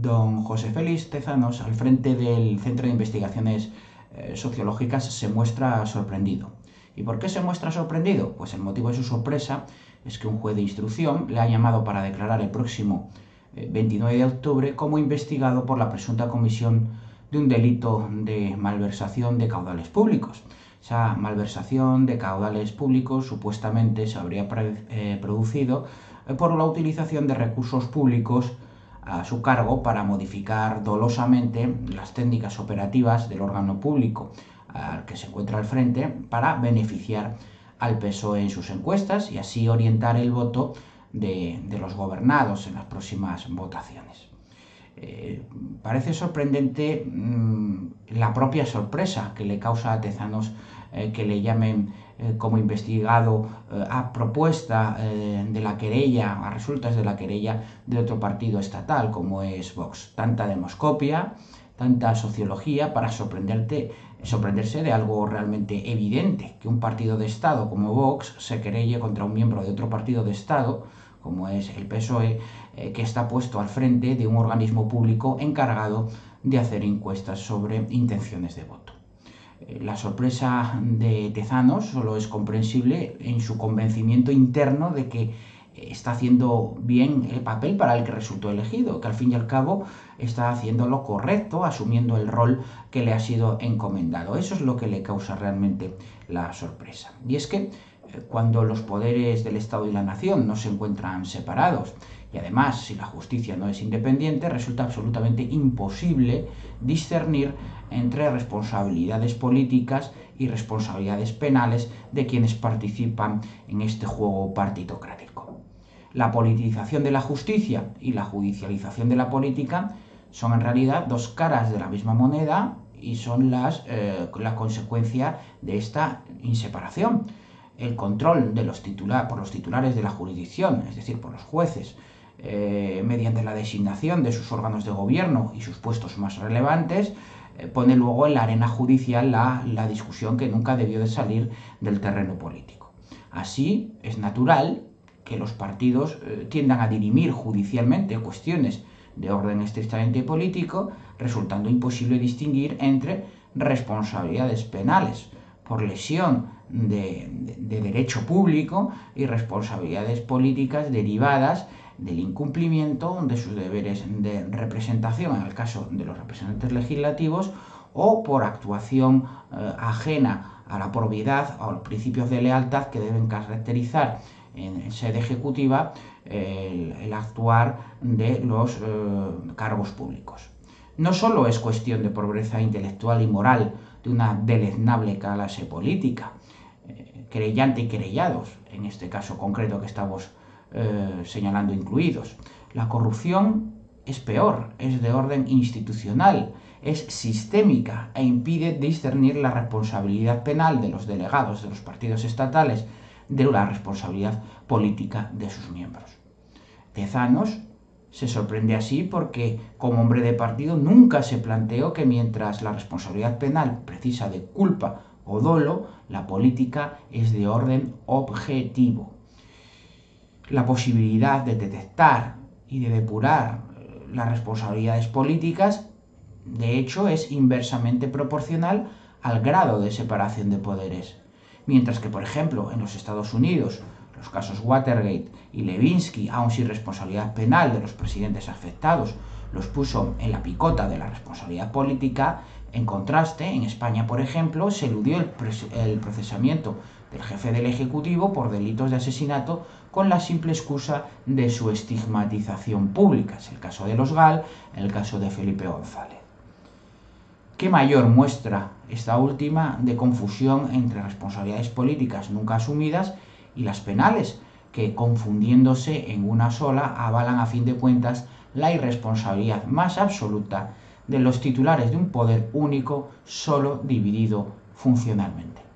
Don José Félix Tezanos, al frente del Centro de Investigaciones eh, Sociológicas, se muestra sorprendido. ¿Y por qué se muestra sorprendido? Pues el motivo de su sorpresa es que un juez de instrucción le ha llamado para declarar el próximo 29 eh, de octubre como investigado por la presunta comisión de un delito de malversación de caudales públicos. Esa malversación de caudales públicos supuestamente se habría eh, producido por la utilización de recursos públicos a su cargo para modificar dolosamente las técnicas operativas del órgano público al que se encuentra al frente para beneficiar al PSOE en sus encuestas y así orientar el voto de, los gobernados en las próximas votaciones. Eh, parece sorprendente mmm, la propia sorpresa que le causa a Tezanos eh, que le llamen eh, como investigado eh, a propuesta de la querella, a resultas de la querella de otro partido estatal como es Vox. Tanta demoscopia, tanta sociología para sorprenderte, sorprenderse de algo realmente evidente, que un partido de Estado como Vox se querelle contra un miembro de otro partido de Estado, como es el PSOE, que está puesto al frente de un organismo público encargado de hacer encuestas sobre intenciones de voto. Eh, la sorpresa de Tezanos solo es comprensible en su convencimiento interno de que está haciendo bien el papel para el que resultó elegido, que al fin y al cabo está haciendo lo correcto, asumiendo el rol que le ha sido encomendado. Eso es lo que le causa realmente la sorpresa. Y es que eh, cuando los poderes del Estado y la nación no se encuentran separados, y además si la justicia no es independiente, resulta absolutamente imposible discernir entre responsabilidades políticas y responsabilidades penales de quienes participan en este juego partitocrático. La politización de la justicia y la judicialización de la política son en realidad dos caras de la misma moneda y son las, eh, la consecuencia de esta inseparación. El control de los por los titulares de la jurisdicción, es decir, por los jueces, eh, mediante la designación de sus órganos de gobierno y sus puestos más relevantes, eh, pone luego en la arena judicial la, discusión que nunca debió de salir del terreno político. Así, es natural que los partidos eh, tiendan a dirimir judicialmente cuestiones de orden estrictamente político, resultando imposible distinguir entre responsabilidades penales por lesión de, de, derecho público y responsabilidades políticas derivadas del incumplimiento de sus deberes de representación, en el caso de los representantes legislativos, o por actuación eh, ajena a la probidad o a los principios de lealtad que deben caracterizar en sede ejecutiva el, actuar de los eh, cargos públicos. No solo es cuestión de pobreza intelectual y moral de una deleznable clase política, eh, y querellados, en este caso concreto que estamos eh, señalando incluidos. La corrupción es peor, es de orden institucional, es sistémica e impide discernir la responsabilidad penal de los delegados de los partidos estatales de la responsabilidad política de sus miembros. Tezanos se sorprende así porque, como hombre de partido, nunca se planteó que mientras la responsabilidad penal precisa de culpa o dolo, la política es de orden objetivo la posibilidad de detectar y de depurar eh, las responsabilidades políticas, de hecho, es inversamente proporcional al grado de separación de poderes. Mientras que, por ejemplo, en los Estados Unidos, los casos Watergate y Levinsky, aun sin responsabilidad penal de los presidentes afectados, los puso en la picota de la responsabilidad política, en contraste, en España, por ejemplo, se eludió el, el procesamiento del jefe del Ejecutivo por delitos de asesinato con la simple excusa de su estigmatización pública. Es el caso de los GAL, el caso de Felipe González. ¿Qué mayor muestra esta última de confusión entre responsabilidades políticas nunca asumidas y las penales, que confundiéndose en una sola avalan a fin de cuentas la irresponsabilidad más absoluta de los titulares de un poder único solo dividido funcionalmente?